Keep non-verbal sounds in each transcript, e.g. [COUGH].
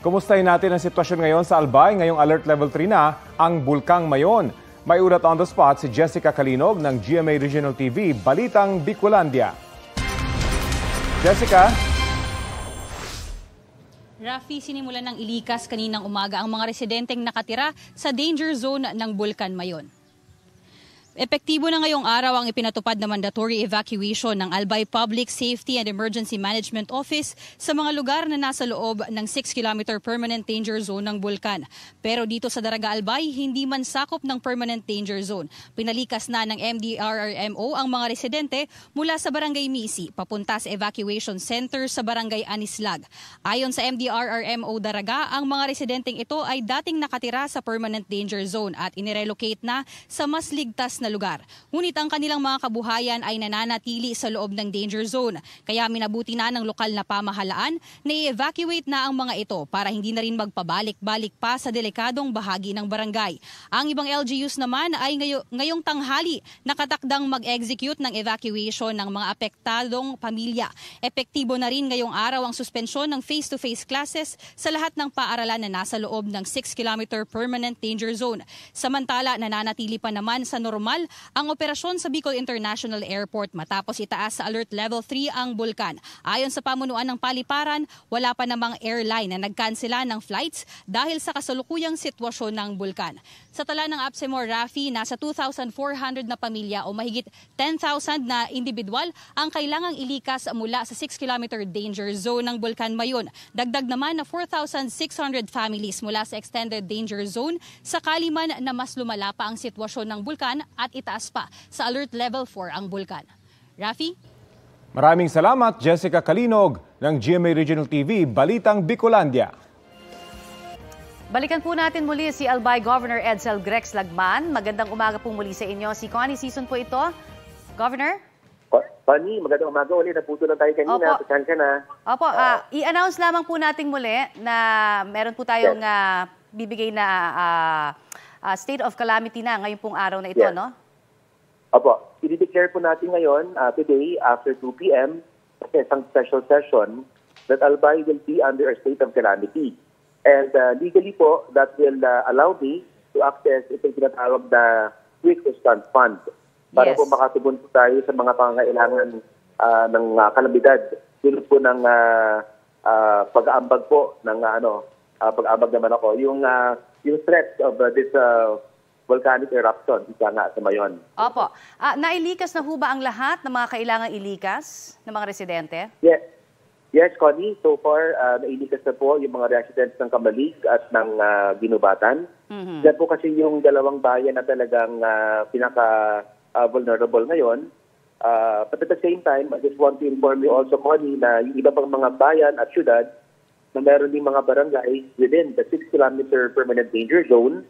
Kumustahin natin ang sitwasyon ngayon sa Albay ngayong alert level 3 na ang Bulkang Mayon. May ulat on the spot si Jessica Kalinog ng GMA Regional TV, Balitang Bicolandia. Jessica? Rafi, sinimulan ng ilikas kaninang umaga ang mga residenteng nakatira sa danger zone ng Bulkan Mayon. Epektibo na ngayong araw ang ipinatupad na mandatory evacuation ng Albay Public Safety and Emergency Management Office sa mga lugar na nasa loob ng 6-kilometer permanent danger zone ng bulkan. Pero dito sa Daraga Albay, hindi man sakop ng permanent danger zone. Pinalikas na ng MDRRMO ang mga residente mula sa Barangay Misi papunta sa evacuation center sa Barangay Anislag. Ayon sa MDRRMO Daraga, ang mga residenteng ito ay dating nakatira sa permanent danger zone at inirelocate na sa mas ligtas na lugar. Ngunit ang kanilang mga kabuhayan ay nananatili sa loob ng danger zone. Kaya minabuti na ng lokal na pamahalaan na i-evacuate na ang mga ito para hindi na rin magpabalik-balik pa sa delikadong bahagi ng barangay. Ang ibang LGUs naman ay ngayo, ngayong tanghali nakatakdang mag-execute ng evacuation ng mga apektadong pamilya. Epektibo na rin ngayong araw ang suspensyon ng face-to-face classes sa lahat ng paaralan na nasa loob ng 6-kilometer permanent danger zone. Samantala, nananatili pa naman sa normal normal ang operasyon sa Bicol International Airport matapos itaas sa Alert Level 3 ang bulkan. Ayon sa pamunuan ng paliparan, wala pa namang airline na nagkansela ng flights dahil sa kasalukuyang sitwasyon ng bulkan. Sa tala ng Absemor Rafi, nasa 2,400 na pamilya o mahigit 10,000 na individual ang kailangang ilikas mula sa 6-kilometer danger zone ng Bulkan Mayon. Dagdag naman na 4,600 families mula sa extended danger zone sakali man na mas lumala pa ang sitwasyon ng bulkan at itaas pa sa alert level 4 ang bulkan. Rafi? Maraming salamat Jessica Kalinog ng GMA Regional TV, Balitang Bicolandia. Balikan po natin muli si Albay Governor Edsel Grex Lagman. Magandang umaga po muli sa inyo. Si Connie Season po ito. Governor? Connie, magandang umaga ulit. Naputo lang tayo kanina. Opo. Pasensya ka na. Opo, ah, i-announce lamang po natin muli na meron po tayong ah, bibigay na ah, ah, state of calamity na ngayong pong araw na ito, Yes. no? Opo, i-declare po natin ngayon, uh, today, after 2 p.m., sa isang special session, that Albay will be under a state of calamity. And uh, legally po, that will uh, allow me to access itong tinatawag na quick response fund para Yes. po makatubon po tayo sa mga pangangailangan uh, ng uh, kalamidad. Yun po ng uh, uh, pag-aambag po ng uh, ano, uh, pag-aambag naman ako. Yung, uh, yung threat of uh, this uh, volcanic eruption, isa nga sa mayon. Opo. Ah, nailikas na ho ba ang lahat ng mga kailangang ilikas ng mga residente? Yes. Yes, Connie. So far, uh, nailikas na po yung mga residents ng Kamalig at ng uh, Ginubatan. Mhm. Yan po kasi yung dalawang bayan na talagang uh, pinaka-vulnerable ngayon. Uh, but at the same time, I just want to inform you also, Connie, na yung iba pang mga bayan at syudad na meron din mga barangay within the 6-kilometer permanent danger zone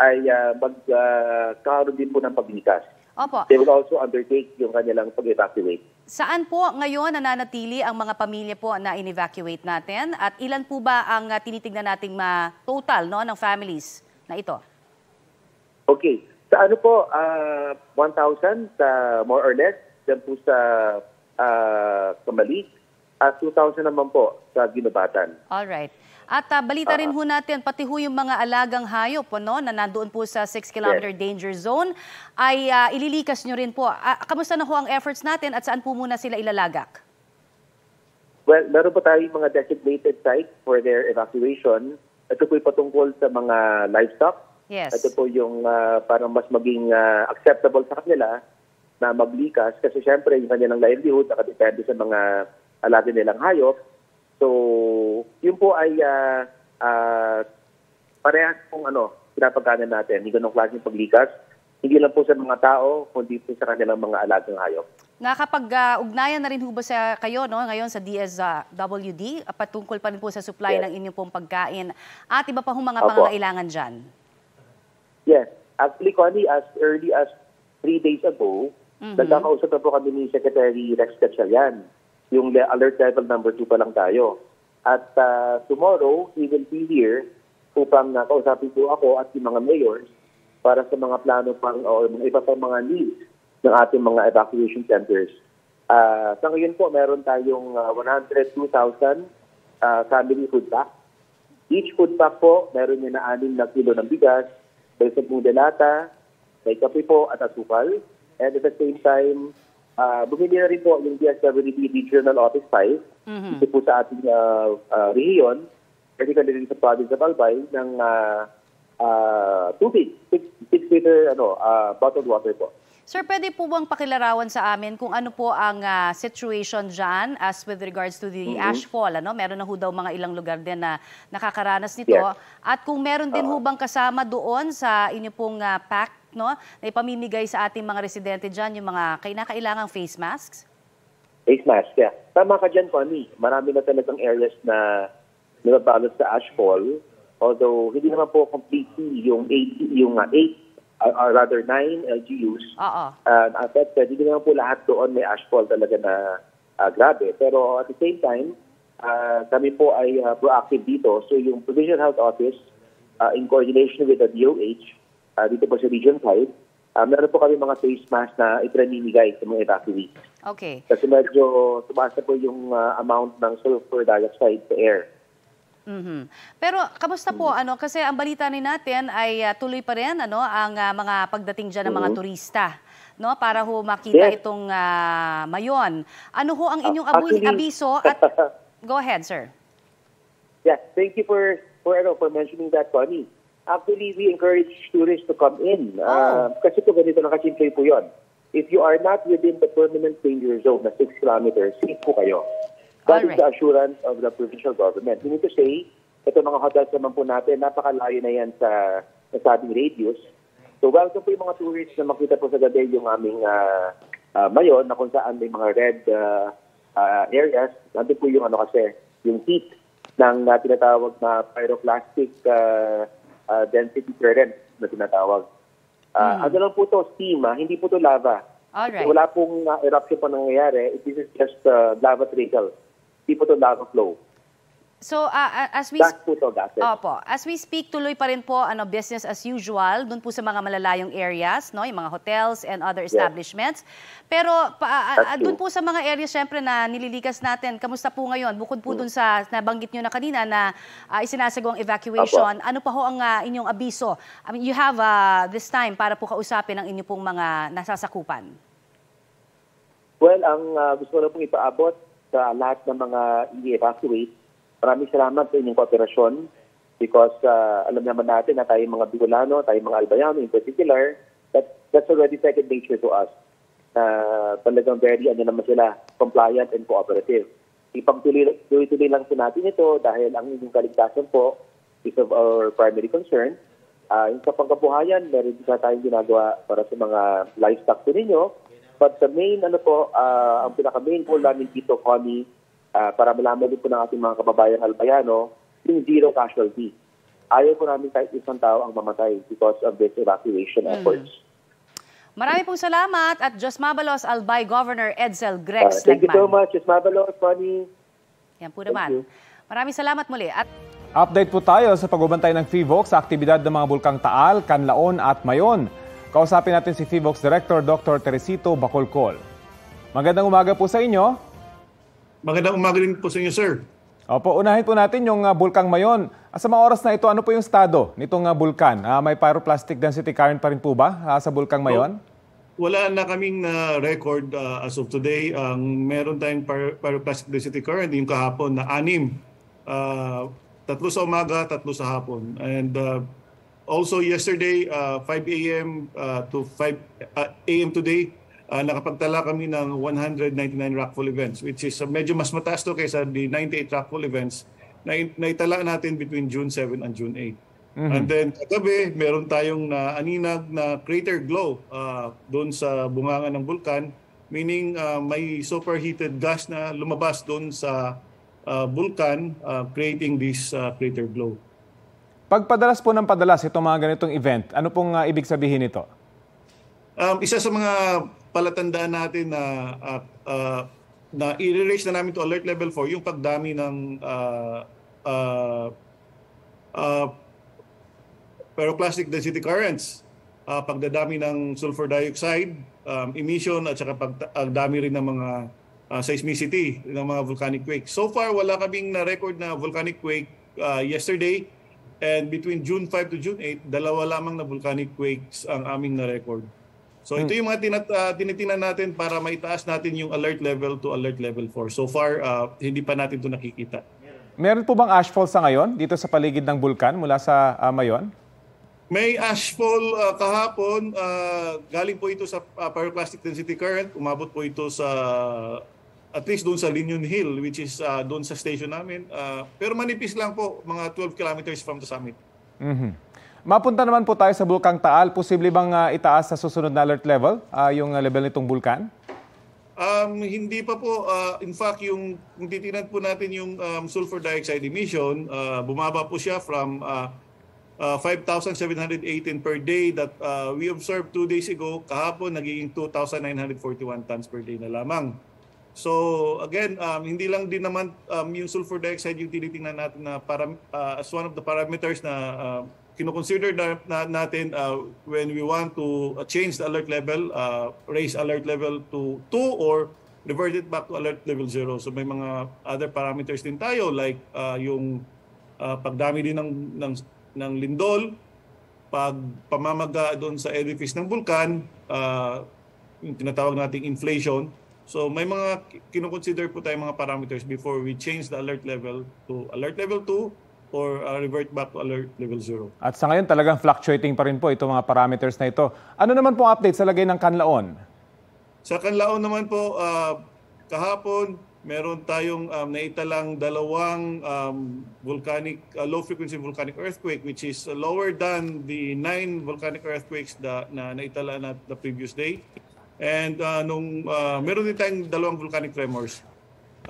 ay uh, magkaroon din po ng paglikas. Opo. They will also undertake yung kanilang pag-evacuate. Saan po ngayon nananatili ang mga pamilya po na in-evacuate natin? At ilan po ba ang ah, tinitignan nating ma total no, ng families na ito? Okay. Sa ano po, ah, 1,000 sa more or less, dyan po sa uh, Kamalig, at 2,000 naman po sa Ginubatan. All right. At ah, balita rin ho natin, pati ho yung mga alagang hayop po, no, na nandoon po sa 6-kilometer danger zone, ay ah, ililikas nyo rin po. Ah, kamusta na ho ang efforts natin at saan po muna sila ilalagak? Well, meron po tayong mga designated sites for their evacuation. Ito po patungkol sa mga livestock. Yes. Ito po yung ah, parang mas maging ah, acceptable sa kanila na maglikas kasi syempre yung kanilang livelihood nakadepende sa mga alaga nilang hayop. So, yun po ay ah, ah, parehas pong ano, pinapagana natin. Hindi ganong klaseng paglikas. Hindi lang po sa mga tao, kundi po sa kanilang mga alagang hayop. Nakapag-ugnayan na rin ho ba sa kayo no, ngayon sa DSWD ah, patungkol pa rin po sa supply Yes. ng inyong pong pagkain at iba pa ho mga Opo. pangangailangan dyan? Yes. Actually, Connie, as early as three days ago, Mhm. nagkakausap na po kami ni Secretary Rex Gatchalian. Yung le- alert level number 2 pa lang tayo. At uh, tomorrow, he will be here upang uh, kausapin po ako at yung mga mayors para sa mga plano pang o mga iba pang mga needs ng ating mga evacuation centers. Uh, sa ngayon po, meron tayong uh, 102,000 uh, family food packs Each food pack po, meron niya na 6 na kilo ng bigas, may 10 delata, may kape po at asukal. And at the same time, uh, bumili na rin po yung DSWD Regional Office 5 ito po sa ating uh, uh, rehiyon, particularly rin sa province of Albay, ng uh, uh, tubig, 6 liter ano, uh, bottled water po. Sir, pwede po bang pakilarawan sa amin kung ano po ang ah, situation dyan as with regards to the ashfall? Ano? Meron na ho daw mga ilang lugar din na nakakaranas nito. Yes. At kung meron din ho bang kasama doon sa inyo pong ah, pack no, na ipamimigay sa ating mga residente dyan, yung mga kinakailangang face masks? Face mask, yeah. Tama ka dyan, Connie. Marami na talagang areas na nababalot sa ashfall. Although, hindi naman po completely yung 8, yung 8, uh, or rather 9 LGUs Oo. uh, affected. Hindi naman po lahat doon may ashfall talaga na uh, grabe. Pero at the same time, uh, kami po ay uh, proactive dito. So yung Provincial Health Office, uh, in coordination with the DOH, uh, dito po sa Region 5, uh, meron po kami mga face mask na ipinamimigay sa mga evacuees. Okay. Kasi medyo tumaas na po yung uh, amount ng sulfur dioxide sa air. Mhm. Pero kamusta po ano kasi ang balita ni natin ay ah, tuloy pa rin ano ang ah, mga pagdating diyan ng mga turista no para ho makita Yes. itong ah, mayon. Ano ho ang inyong Ah, abu- actually- abiso [LAUGHS] at Go ahead, sir. Yeah, thank you for for ano, for mentioning that, Connie. Actually, we encourage tourists to come in. Uh, kasi po ganito nakasimple po yun. If you are not within the permanent danger zone na 6 kilometers, safe po kayo. That is Alright. the assurance of the provincial government. Meaning to say, ito mga hotels naman po natin, napakalayo na yan sa nasabing radius. So welcome po yung mga tourists na makita po sa gabi yung aming uh, uh, mayon na kung saan may mga red uh, uh, areas. Nandun po yung ano kasi, yung heat ng uh, tinatawag na pyroclastic uh, uh, density current na tinatawag. Uh, Ano lang po to steam, ah, hindi po to lava. Alright. So, wala pong uh, eruption pa nangyayari. This is just uh, lava trickle. Hindi po to lava flow. So ah, as we Gas po to. Opo. As we speak, tuloy pa rin po ano, business as usual doon po sa mga malalayong areas, no? yung mga hotels and other establishments. Pero pa, ah, ah, That's doon po sa mga areas syempre na nililikas natin, kamusta po ngayon? Bukod po doon sa nabanggit nyo na kanina na ah, isinasagawang evacuation, ano pa ho ang ah, inyong abiso? I mean, you have ah, this time para po kausapin ang inyong pong mga nasasakupan. Well, ang uh, gusto ko lang pong ipaabot sa lahat ng mga i-evacuate, maraming salamat sa inyong kooperasyon because uh, alam naman natin na tayong mga Bicolano, tayong mga Albayano in particular, that, that's already second nature to us. Uh, talagang very, ano naman sila, compliant and cooperative. Ipagtuloy-tuloy lang po natin ito dahil ang inyong kaligtasan po is of our primary concern. Uh, yung sa pangkabuhayan, meron din tayong ginagawa para sa mga livestock po ninyo. But the main, ano po, uh, ang pinaka-main goal namin dito, Connie, uh, para malaman din po ng ating mga kababayan Albayano, yung zero casualty. Ayaw po namin kahit isang tao ang mamatay because of this evacuation efforts. Marami pong salamat at Diyos Mabalos Albay Governor Edsel Uh, Grex thank you so much. It's Mabalos, Connie. Yan po Thank naman. you. Maraming salamat muli. At Update po tayo sa pagbabantay ng FIVOX sa aktibidad ng mga bulkang Taal, Canlaon at Mayon. Kausapin natin si FIVOX Director Dr. Teresito Bacolcol. Magandang umaga po sa inyo. Magandang umaga rin po sa inyo, sir. Opo, unahin po natin yung ah, bulkang Mayon. Ah, Sa mga oras na ito, ano po yung estado nitong ah, bulkan? Ah, may pyroclastic density current pa rin po ba ah, sa bulkang Mayon? Wala na kaming na record uh, as of today. Ang meron tayong pyro- pyroclastic density current yung kahapon na anim. Uh, tatlo sa umaga, tatlo sa hapon. And uh, also yesterday, uh, 5 a.m. uh, to 5 uh, a.m. today, uh, nakapagtala kami ng 199 rockfall events which is uh, medyo mas mataas to kaysa the 98 rockfall events na naitala natin between June 7 and June 8. And then kagabi, meron tayong na aninag na crater glow uh, doon sa bunganga ng bulkan, meaning uh, may superheated gas na lumabas doon sa uh, bulkan uh, creating this uh, crater glow. Pagpadalas po ng padalas itong mga ganitong event, ano pong ah, ibig sabihin nito? Um, isa sa mga palatandaan natin na uh, uh, na i-raise na namin to alert level 4 yung pagdami ng uh, uh, uh, pyroclastic density currents, uh, pagdadami ng sulfur dioxide, um, emission at saka pagdami rin ng mga uh, seismicity ng mga volcanic quake. So far wala kaming na record na volcanic quake uh, yesterday. And between June 5 to June 8, dalawa lamang na volcanic quakes ang aming na-record. So ito yung mga tinat, uh, tinitingnan natin para maitaas natin yung alert level to alert level 4. So far, uh, hindi pa natin ito nakikita. Meron po bang ashfall sa ngayon dito sa paligid ng bulkan mula sa uh, Mayon? May ashfall uh, kahapon. Uh, galing po ito sa uh, pyroclastic density current. Umabot po ito sa at least doon sa Linion Hill which is uh, doon sa station namin. Uh, pero manipis lang po, mga 12 kilometers from the summit. Mhm. Mapunta naman po tayo sa Bulkang Taal. Posible bang uh, itaas sa susunod na alert level uh, yung uh, level nitong bulkan? Um, hindi pa po. Uh, in fact, yung kung titingnan po natin yung um, sulfur dioxide emission, uh, bumaba po siya from uh, uh, 5,718 per day that uh, we observed two days ago. Kahapon, nagiging 2,941 tons per day na lamang. So again, um, hindi lang din naman um, yung sulfur dioxide yung tinitingnan natin na para, uh, as one of the parameters na uh, kinoconsider na, na, natin uh, when we want to uh, change the alert level, uh, raise alert level to 2 or revert it back to alert level 0. So may mga other parameters din tayo like uh, yung uh, pagdami din ng, ng, ng lindol, pag pamamaga doon sa edifice ng bulkan, uh, yung tinatawag nating inflation, So may mga kinoconsider po tayong mga parameters before we change the alert level to alert level 2 or uh, revert back to alert level 0. At sa ngayon talagang fluctuating pa rin po itong mga parameters na ito. Ano naman pong update sa lagay ng Kanlaon? Sa Kanlaon naman po, uh, kahapon meron tayong um, naitalang dalawang um, volcanic, uh, low frequency volcanic earthquake which is uh, lower than the nine volcanic earthquakes da, na naitala na the previous day. And uh, nung uh, meron din tayong dalawang volcanic tremors.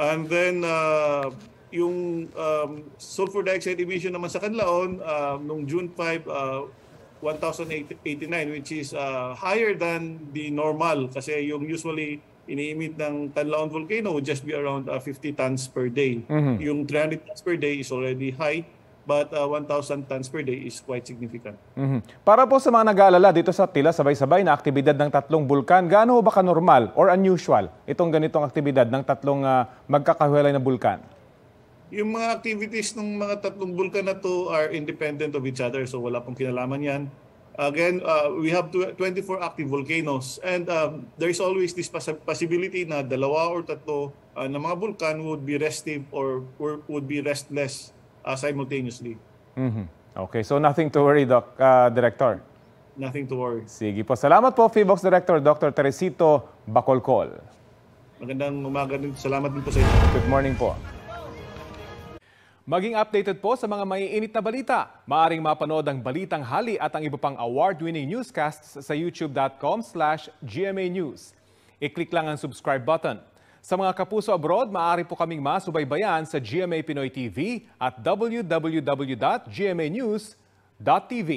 And then uh, yung um, sulfur dioxide emission naman sa Canlaon uh, nung June 5 uh, 1089 which is uh, higher than the normal kasi yung usually ini-emit ng Canlaon volcano would just be around uh, 50 tons per day. Mhm. Yung 300 tons per day is already high but uh, 1,000 tons per day is quite significant. Mhm. Para po sa mga nag-aalala dito sa tila sabay-sabay na aktibidad ng tatlong bulkan, gaano ba ka-normal or unusual itong ganitong aktibidad ng tatlong uh, magkakahiwalay na bulkan? Yung mga activities ng mga tatlong bulkan na to are independent of each other so wala pong kinalaman yan. Again, uh, we have tw- 24 active volcanoes and um, there is always this poss- possibility na dalawa or tatlo uh, na mga bulkan would be restive or, or would be restless uh, simultaneously. Mhm. Okay, so nothing to worry, Doc, uh, Director. Nothing to worry. Sige po. Salamat po, FIVOX Director Dr. Teresito Bacolcol. Magandang umaga din. Salamat din po sa inyo. Good morning po. Maging updated po sa mga maiinit na balita. Maaring mapanood ang Balitang Hali at ang iba pang award-winning newscasts sa youtube.com slash GMA News. I-click lang ang subscribe button. Sa mga kapuso abroad, maaari po kaming masubaybayan sa GMA Pinoy TV at www.gmanews.tv.